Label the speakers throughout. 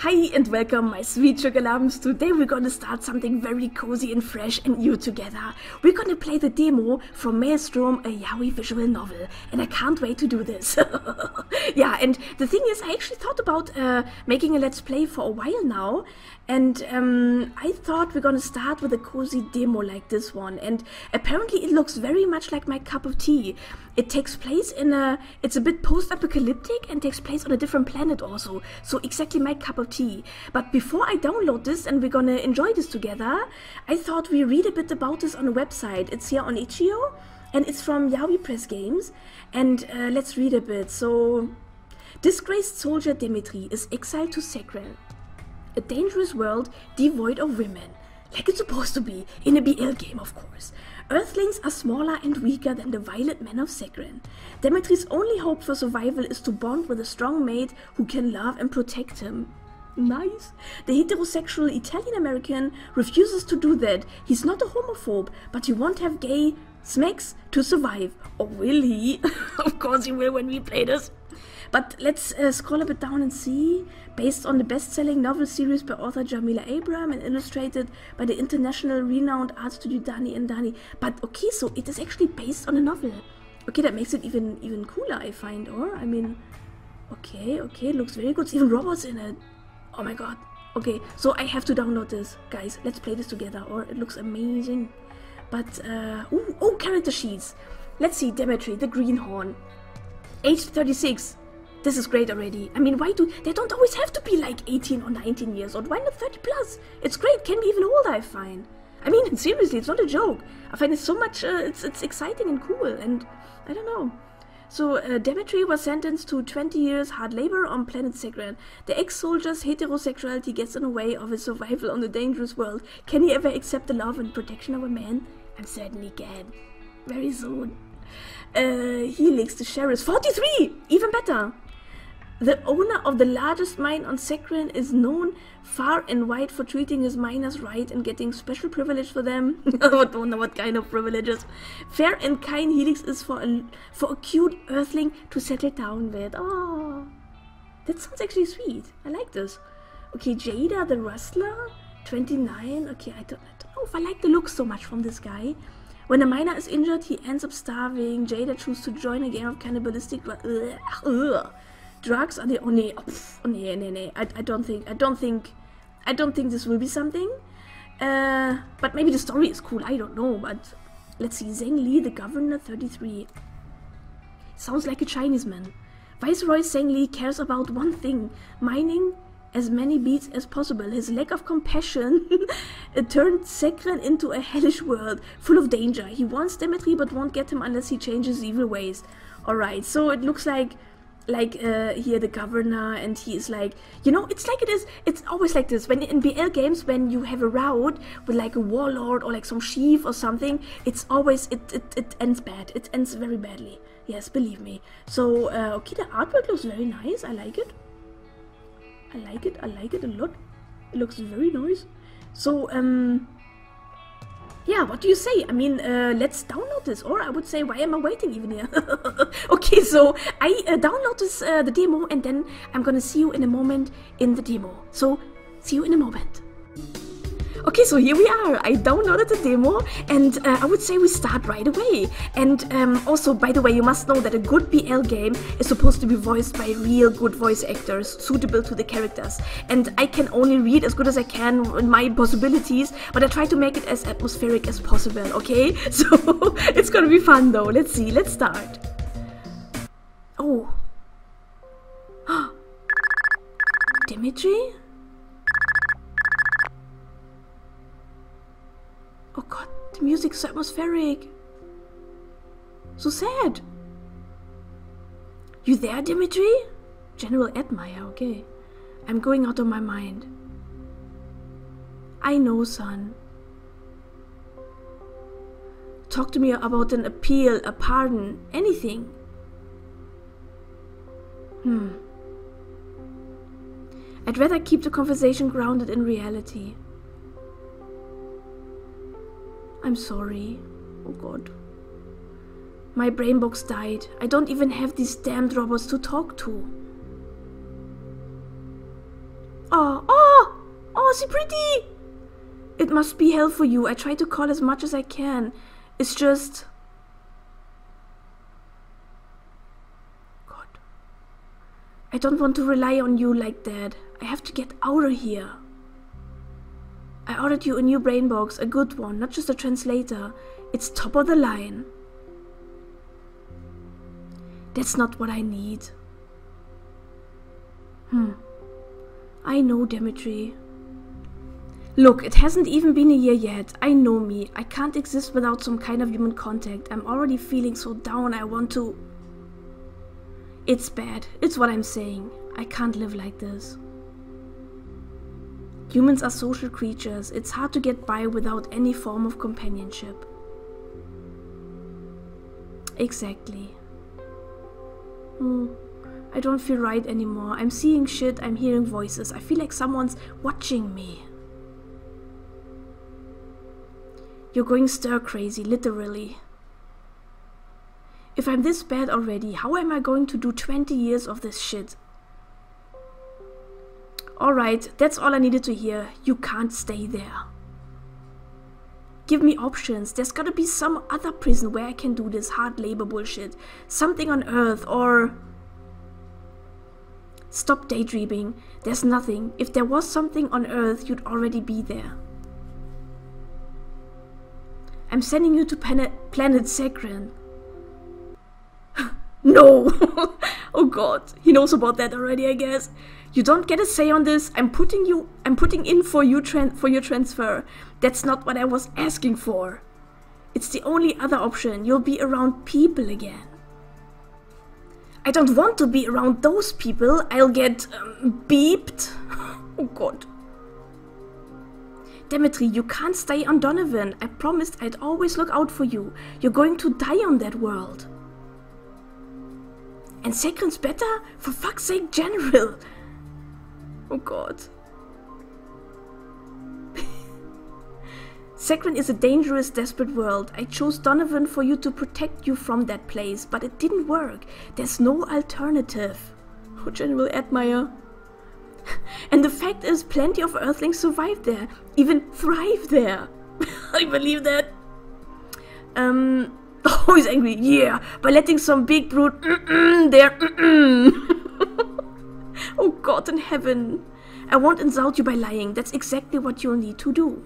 Speaker 1: Hi and welcome my sweet sugar lumps. Today we're gonna start something very cozy and fresh and new together. We're gonna play the demo from Maelstrom, a yaoi visual novel, and I can't wait to do this. yeah, and the thing is, I actually thought about uh, making a let's play for a while now, and um, I thought we're gonna start with a cozy demo like this one, and apparently it looks very much like my cup of tea. It takes place in a, it's a bit post-apocalyptic and takes place on a different planet also, so exactly my cup of tea. But before I download this and we're gonna enjoy this together, I thought we read a bit about this on a website. It's here on itch.io, and it's from Yaoi Press Games, and uh, let's read a bit. So, disgraced soldier Dimitri is exiled to Sekren a dangerous world devoid of women. Like it's supposed to be, in a BL game of course. Earthlings are smaller and weaker than the violent men of Sekren. Dimitri's only hope for survival is to bond with a strong mate who can love and protect him. Nice. The heterosexual Italian American refuses to do that. He's not a homophobe, but he won't have gay smacks to survive. Or will he? of course he will when we play this. But let's uh, scroll a bit down and see. Based on the best-selling novel series by author Yamila Abraham and illustrated by the international renowned art studio Dany and Dany. But okay, so it is actually based on a novel. Okay, that makes it even even cooler, I find. Or I mean, okay, okay, looks very good. It's even robots in it. Oh my god. Okay, so I have to download this, guys. Let's play this together. Or it looks amazing. But uh, ooh, oh, character sheets. Let's see, Dimitri, the greenhorn, age 36 this is great already. I mean, why do they don't always have to be like 18 or 19 years old? Why not 30 plus? It's great. Can be even older. I find. I mean, seriously, it's not a joke. I find it so much. Uh, it's it's exciting and cool, and I don't know. So uh, Dimitri was sentenced to 20 years hard labor on planet Sekren. The ex-soldier's heterosexuality gets in the way of his survival on the dangerous world. Can he ever accept the love and protection of a man? I'm certain he can. Very soon. Uh, Helix, the sheriff, 43! Even better! The owner of the largest mine on Sekren is known far and wide for treating his miners right and getting special privilege for them. I don't know what kind of privileges. Fair and kind Helix is for a, for a cute earthling to settle down with. Oh, that sounds actually sweet. I like this. Okay, Jada the Rustler, 29. Okay, I don't, I don't know if I like the look so much from this guy. When a miner is injured, he ends up starving. Jada chooses to join a game of cannibalistic. Ugh, ugh drugs are the only pff, oh, nee. I, I don't think I don't think I don't think this will be something uh, but maybe the story is cool I don't know but let's see Zheng Li the governor 33 sounds like a Chinese man Viceroy Zheng Li cares about one thing mining as many beats as possible. His lack of compassion turned Sekren into a hellish world full of danger. He wants Dimitri but won't get him unless he changes evil ways. Alright, so it looks like like uh, here the governor and he is like you know it's like it is it's always like this. When in bl games when you have a route with like a warlord or like some chief or something it's always it it, it ends bad. It ends very badly. Yes believe me. So uh, okay the artwork looks very nice. I like it. I like it. I like it a lot. It looks very nice. So um yeah, what do you say? I mean, uh, let's download this, or I would say, why am I waiting even here? okay, so I uh, download this, uh, the demo, and then I'm gonna see you in a moment in the demo. So, see you in a moment. Okay, so here we are. I downloaded the demo and uh, I would say we start right away. And um, also, by the way, you must know that a good BL game is supposed to be voiced by real good voice actors suitable to the characters. And I can only read as good as I can my possibilities, but I try to make it as atmospheric as possible, okay? So it's gonna be fun though. Let's see, let's start. Oh. Dimitri? Oh god, the music's so atmospheric. So sad. You there, Dimitri? General Admire, okay. I'm going out of my mind. I know, son. Talk to me about an appeal, a pardon, anything. Hmm. I'd rather keep the conversation grounded in reality. I'm sorry. Oh god. My brain box died. I don't even have these damned robots to talk to. Ah, ah! ah, oh, oh, oh, is he pretty? It must be hell for you. I try to call as much as I can. It's just... God. I don't want to rely on you like that. I have to get out of here. I ordered you a new brain box, a good one, not just a translator. It's top of the line. That's not what I need. Hmm. I know, Dimitri. Look, it hasn't even been a year yet. I know me. I can't exist without some kind of human contact. I'm already feeling so down. I want to... It's bad. It's what I'm saying. I can't live like this. Humans are social creatures. It's hard to get by without any form of companionship. Exactly. Hmm. I don't feel right anymore. I'm seeing shit, I'm hearing voices. I feel like someone's watching me. You're going stir crazy, literally. If I'm this bad already, how am I going to do 20 years of this shit? Alright, that's all I needed to hear. You can't stay there. Give me options. There's gotta be some other prison where I can do this hard labor bullshit. Something on Earth or... Stop daydreaming. There's nothing. If there was something on Earth, you'd already be there. I'm sending you to planet, planet Sekren. no! oh god, he knows about that already, I guess. You don't get a say on this. I'm putting you I'm putting in for you for your transfer. That's not what I was asking for. It's the only other option. You'll be around people again. I don't want to be around those people. I'll get um, beeped. oh god. Dimitri, you can't stay on Donovan. I promised I'd always look out for you. You're going to die on that world. And Sekren's better? For fuck's sake, General! Oh god. Sekren is a dangerous, desperate world. I chose Donovan for you to protect you from that place, but it didn't work. There's no alternative. Oh, General Admire. and the fact is, plenty of Earthlings survive there, even thrive there. I believe that. Um, oh, he's angry. Yeah, by letting some big brute mm -mm, there. Mm oh God in heaven. I won't insult you by lying. That's exactly what you'll need to do.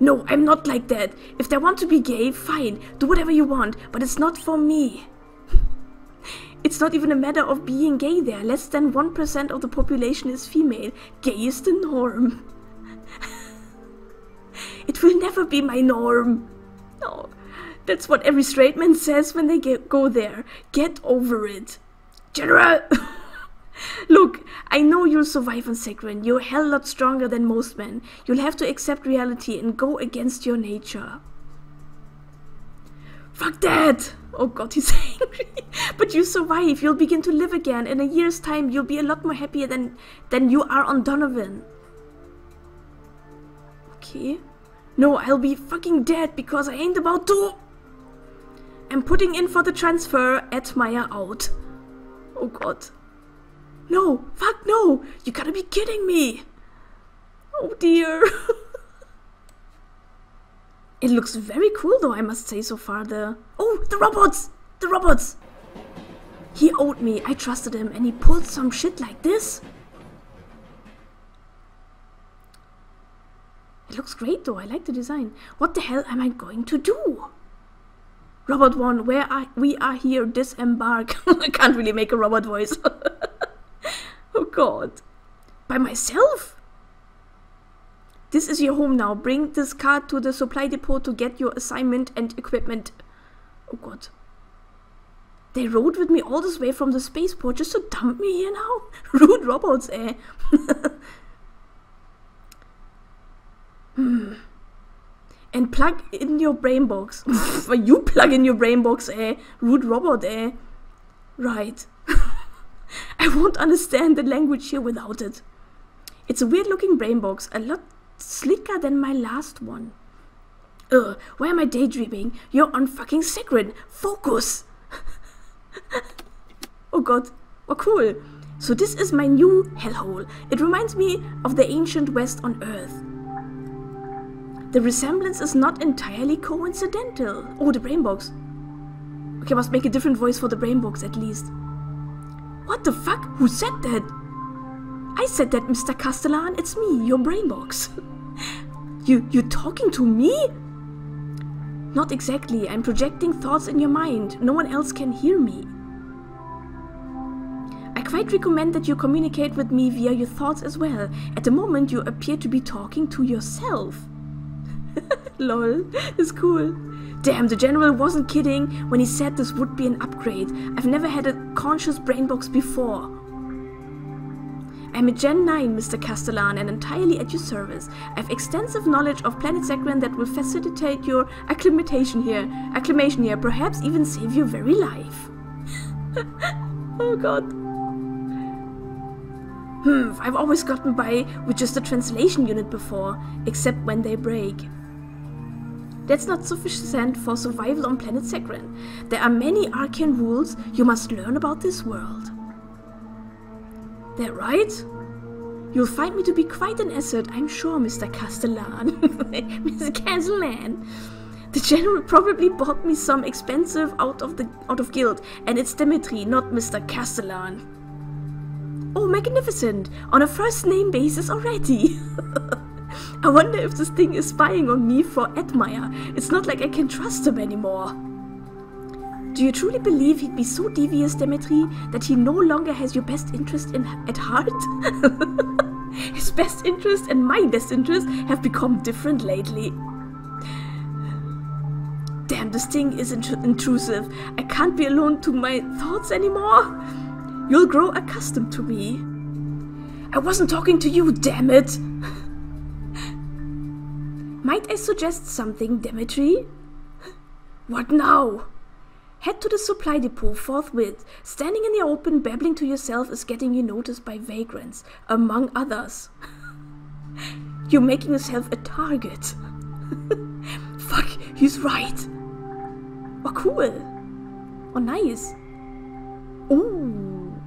Speaker 1: No, I'm not like that. If they want to be gay, fine. Do whatever you want, but it's not for me. it's not even a matter of being gay there. Less than 1% of the population is female. Gay is the norm. it will never be my norm. No, that's what every straight man says when they get, go there. Get over it. General! Look, I know you'll survive on Sekren. You're a hell lot stronger than most men. You'll have to accept reality and go against your nature. Fuck that! Oh god, he's angry. but you survive. You'll begin to live again. In a year's time, you'll be a lot more happier than, than you are on Donovan. Okay. No, I'll be fucking dead because I ain't about to... I'm putting in for the transfer. Admire out. Oh god. No! Fuck no! You gotta be kidding me! Oh dear. it looks very cool though, I must say so far. The Oh, the robots! The robots! He owed me, I trusted him, and he pulled some shit like this? It looks great though, I like the design. What the hell am I going to do? Robot 1, where are we are here, disembark. I can't really make a robot voice. Oh god. By myself? This is your home now. Bring this card to the supply depot to get your assignment and equipment. Oh god. They rode with me all this way from the spaceport just to dump me here now? Rude robots, eh? hmm. And plug in your brain box. you plug in your brain box, eh? Rude robot, eh? Right. I won't understand the language here without it. It's a weird looking brain box, a lot slicker than my last one. Ugh, why am I daydreaming? You're on fucking Sekren. Focus! oh god. Oh cool. So this is my new hellhole. It reminds me of the ancient West on Earth. The resemblance is not entirely coincidental. Oh, the brain box. Okay, I must make a different voice for the brain box at least. What the fuck? Who said that? I said that, Mr. Castellan. It's me, your brain box. you, you talking to me? Not exactly. I'm projecting thoughts in your mind. No one else can hear me. I quite recommend that you communicate with me via your thoughts as well. At the moment, you appear to be talking to yourself. Lol, it's cool. Damn, the general wasn't kidding when he said this would be an upgrade. I've never had a conscious brain box before. I'm a Gen 9, Mr. Castellan, and entirely at your service. I have extensive knowledge of planet Sekren that will facilitate your acclimation here, acclimation here, perhaps even save your very life. oh god. Hmm, I've always gotten by with just a translation unit before, except when they break. That's not sufficient for survival on planet Sekren. There are many arcane rules you must learn about this world. They're right? You'll find me to be quite an asset, I'm sure, Mr. Castellan. Mr. Castellan. The general probably bought me some expensive out of the out of guild, and it's Dimitri, not Mr. Castellan. Oh, magnificent! On a first name basis already. I wonder if this thing is spying on me for Admire. It's not like I can trust him anymore. Do you truly believe he'd be so devious, Dimitri, that he no longer has your best interest in, at heart? His best interest and my best interest have become different lately. Damn, this thing is int intrusive. I can't be alone to my thoughts anymore. You'll grow accustomed to me. I wasn't talking to you, damn it! Might I suggest something, Dimitri? What now? Head to the supply depot forthwith. Standing in the open, babbling to yourself is getting you noticed by vagrants, among others. You're making yourself a target. Fuck, he's right. Oh, cool. Oh, nice. Ooh.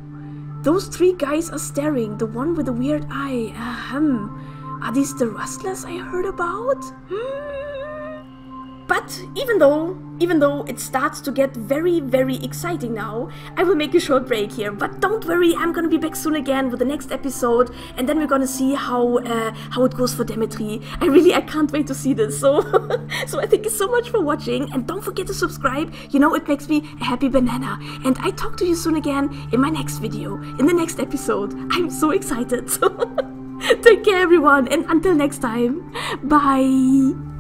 Speaker 1: Those three guys are staring. The one with the weird eye. Ahem. Are these the rustlers I heard about? Hmm. But even though, even though it starts to get very, very exciting now, I will make a short break here. But don't worry, I'm gonna be back soon again with the next episode, and then we're gonna see how uh, how it goes for Dimitri. I really, I can't wait to see this. So, so I thank you so much for watching, and don't forget to subscribe. You know, it makes me a happy banana. And I talk to you soon again in my next video, in the next episode. I'm so excited. Take care, everyone, and until next time, bye.